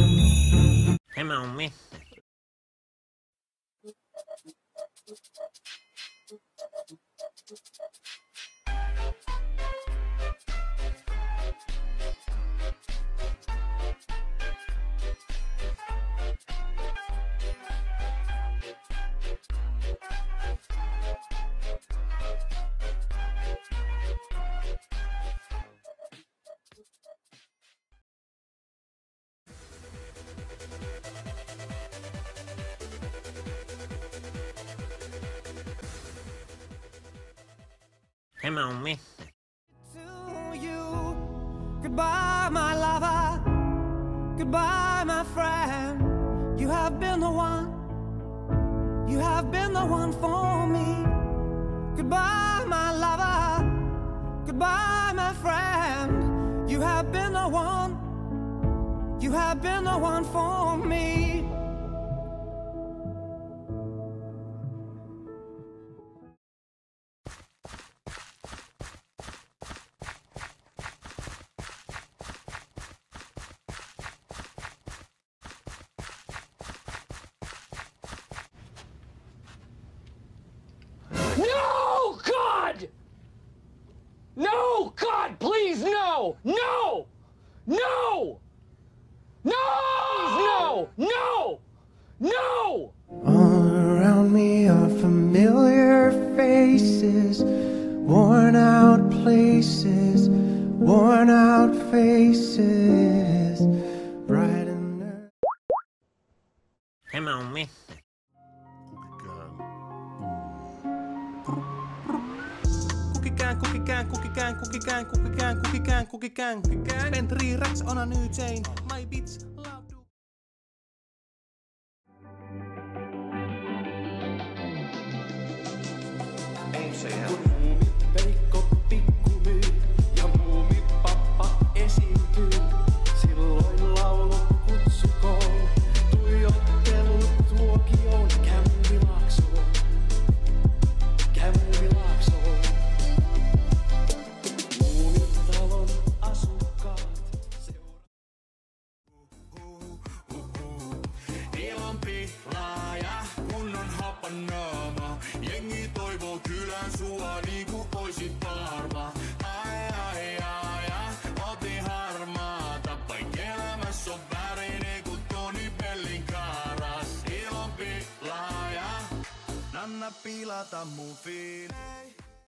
On mistä. Tämä on mistä. to you. Goodbye, my lover. Goodbye, my friend. You have been the one. You have been the one for me. Goodbye, my lover. Goodbye, my friend. You have been the one. You have been the one for me. No, God, please, no! No! No! No! No! No! No! All around me are familiar faces, worn out places, worn out faces, bright and early. Tämä Kukikään, kukikään, kukikään, kukikään, kukikään, kukikään, kukikään. Pentri Rex on a new chain. My bitch love to... Kun muumit Veikko kylän sua niinku oisit varma. Ai ai ai ai, oti harmaata. Kaikki elämässä on värinen kuin Toni Bellin karas. Ilon pilaaja, nanna pilata mun fiilei.